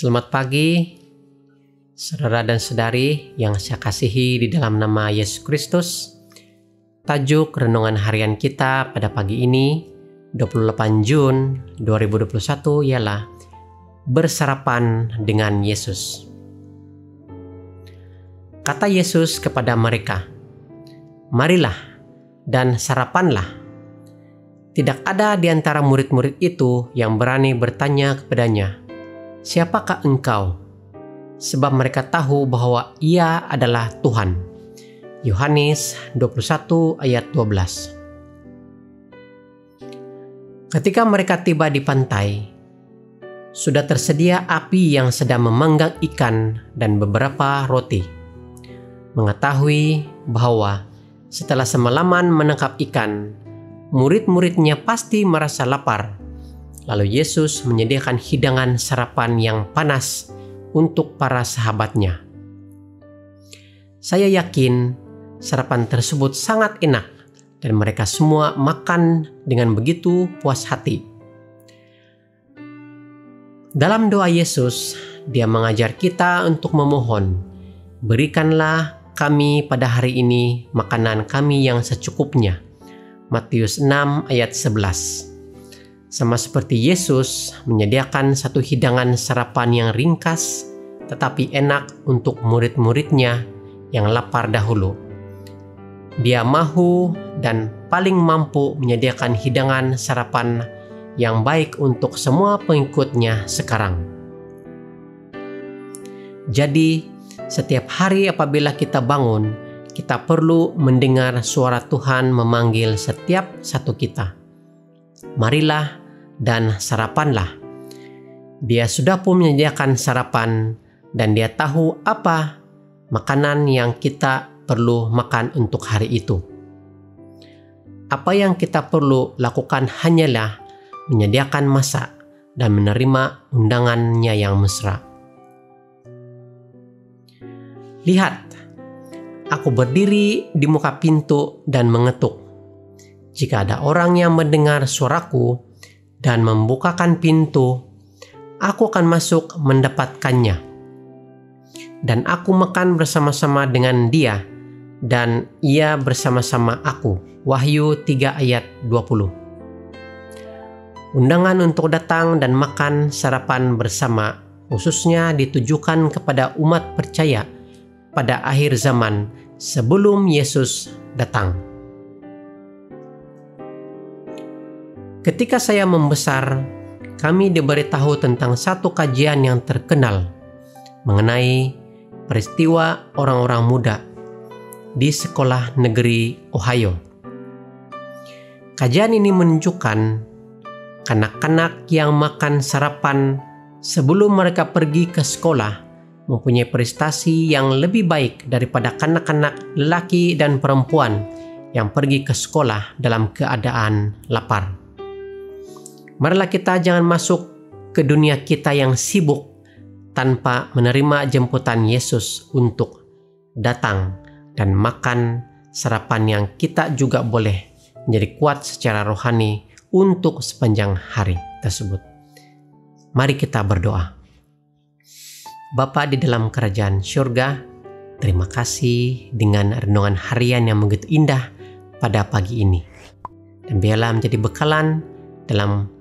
Selamat pagi, saudara dan saudari yang saya kasihi di dalam nama Yesus Kristus. Tajuk renungan harian kita pada pagi ini, 28 Jun 2021 ialah Bersarapan dengan Yesus. Kata Yesus kepada mereka, Marilah dan sarapanlah. Tidak ada di antara murid-murid itu yang berani bertanya kepadanya, Siapakah engkau? Sebab mereka tahu bahwa ia adalah Tuhan. Yohanes 21 ayat 12 Ketika mereka tiba di pantai, sudah tersedia api yang sedang memanggang ikan dan beberapa roti. Mengetahui bahwa setelah semalaman menangkap ikan, murid-muridnya pasti merasa lapar Lalu Yesus menyediakan hidangan sarapan yang panas untuk para sahabatnya. Saya yakin sarapan tersebut sangat enak dan mereka semua makan dengan begitu puas hati. Dalam doa Yesus, dia mengajar kita untuk memohon, berikanlah kami pada hari ini makanan kami yang secukupnya. Matius 6 ayat 11 sama seperti Yesus menyediakan satu hidangan sarapan yang ringkas tetapi enak untuk murid-muridnya yang lapar dahulu. Dia mahu dan paling mampu menyediakan hidangan sarapan yang baik untuk semua pengikutnya sekarang. Jadi, setiap hari apabila kita bangun, kita perlu mendengar suara Tuhan memanggil setiap satu kita. Marilah dan sarapanlah. Dia sudah pun menyediakan sarapan dan dia tahu apa makanan yang kita perlu makan untuk hari itu. Apa yang kita perlu lakukan hanyalah menyediakan masak dan menerima undangannya yang mesra. Lihat, aku berdiri di muka pintu dan mengetuk. Jika ada orang yang mendengar suaraku dan membukakan pintu, aku akan masuk mendapatkannya. Dan aku makan bersama-sama dengan dia, dan ia bersama-sama aku. Wahyu 3 ayat 20 Undangan untuk datang dan makan sarapan bersama khususnya ditujukan kepada umat percaya pada akhir zaman sebelum Yesus datang. Ketika saya membesar, kami diberitahu tentang satu kajian yang terkenal mengenai peristiwa orang-orang muda di sekolah negeri Ohio. Kajian ini menunjukkan kanak-kanak yang makan sarapan sebelum mereka pergi ke sekolah mempunyai prestasi yang lebih baik daripada kanak-kanak lelaki dan perempuan yang pergi ke sekolah dalam keadaan lapar. Marilah kita jangan masuk ke dunia kita yang sibuk tanpa menerima jemputan Yesus untuk datang dan makan sarapan yang kita juga boleh menjadi kuat secara rohani untuk sepanjang hari tersebut. Mari kita berdoa. Bapa di dalam kerajaan surga, terima kasih dengan renungan harian yang begitu indah pada pagi ini. Dan biarlah menjadi bekalan dalam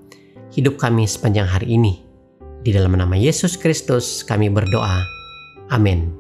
hidup kami sepanjang hari ini. Di dalam nama Yesus Kristus kami berdoa. Amin.